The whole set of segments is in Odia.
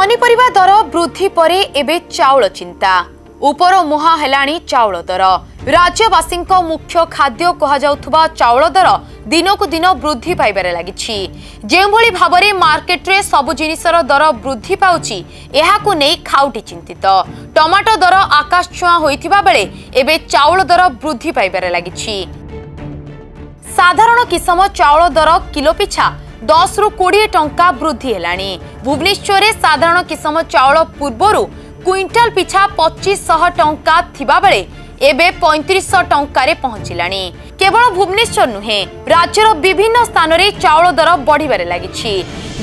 ପନିପରିବା ଦର ବୃଦ୍ଧି ପରେ ଏବେ ଚାଉଳ ଚିନ୍ତା। ଉପର ମୁହାଁ ହେଲାଣି ଚାଉଳ ଦର। ରାଜ୍ୟବାସୀଙ୍କ ମୁଖ୍ୟ ଖାଦ୍ୟ କୁହାଯାଉଥିବା ଚାଉଳ ଦର ଦିନକୁ ଦିନ ବୃଦ୍ଧି ପାଇବାରେ ଲାଗିଛି। ଯେଉଁଭଳି ଭାବରେ ମାର୍କେଟରେ ସବୁ ଜିନିଷର ଦର ବୃଦ୍ଧି ପାଉଛି ଏହାକୁ ନେଇ ଖାଉଟି ଚିନ୍ତିତ। ଟମାଟୋ ଦର ଆକାଶ ଛୁଆଁ ହୋଇଥିବା ବେଳେ ଏବେ ଚାଉଳ ଦର ବୃଦ୍ଧି ପାଇବାରେ ଲାଗିଛି। ସାଧାରଣ କିସମ ଚାଉଳ ଦର କିଲୋ ପିଛା ଦଶରୁ କୋଡ଼ିଏ ଟଙ୍କା ବୃଦ୍ଧି ହେଲାଣି। ଭୁବନେଶ୍ୱରରେ ସାଧାରଣ କିସମ ଚାଉଳ ପୂର୍ବରୁ କ୍ୱିଣ୍ଟାଲ ପିଛା ପଚିଶଶହ ଟଙ୍କା ଥିବାବେଳେ ଏବେ ପଇଁତିରିଶଶହ ଟଙ୍କାରେ ପହଞ୍ଚିଲାଣି। କେବଳ ଭୁବନେଶ୍ୱର ନୁହେଁ ରାଜ୍ୟର ବିଭିନ୍ନ ସ୍ଥାନରେ ଚାଉଳ ଦର ବଢ଼ିବାରେ ଲାଗିଛି।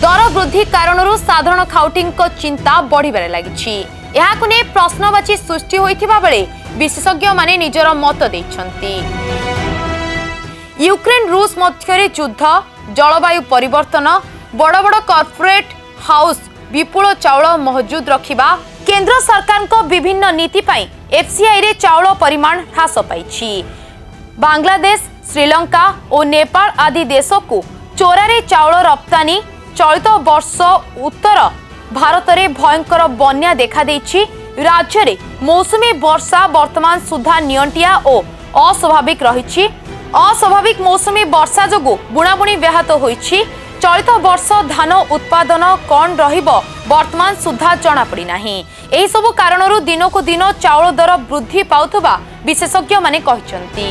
ଦର ବୃଦ୍ଧି କାରଣରୁ ସାଧାରଣ ଖାଉଟିଙ୍କ ଚିନ୍ତା ବଢ଼ିବାରେ ଲାଗିଛି। ଏହାକୁ ନେଇ ପ୍ରଶ୍ନବାଚୀ ସୃଷ୍ଟି ହୋଇଥିବା ବେଳେ ବିଶେଷଜ୍ଞମାନେ ନିଜର ମତ ଦେଇଛନ୍ତି। ইউক্রেন রুষ মধ্যে যুদ্ধ জলবায়ু পরিবর্তন, বড় বড় কর্পোরেট হাউস বিপুল চাউল মহজুদ রাখা কেন্দ্র সরকার বিভিন্ন নীতি পাই এফসিআইরে চাউল পরিমাণ হ্রাস পাইছি বাংলাদেশ শ্রীলঙ্কা ও নেপাল আদি দেশকু চোরারে চাউল রপ্তানি চলিত বর্ষ উত্তর ভারতের ভয়ঙ্কর বন্যা দেখা দেখাদেইছি রাজ্যের মৌসুমী বর্ষা বর্তমান সুদ্ধা নিয়ন্টিয়া ও অস্বাভাবিক রয়েছে অস্বাভাবিক মৌসুমী বর্ষা যোগু বুণাবুণি ব্যাহত হয়েছে চলিত বর্ষ ধান উৎপাদন কণ রহব, বর্তমান সুদ্ধা জনাপড়ি না এইসব কারণ দিনক দিন চাউল দর বৃদ্ধি পাওয়া বিশেষজ্ঞ মানে কিন্তু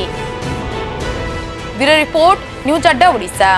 রিপোর্ট নিউজ আড্ডা ওড়শা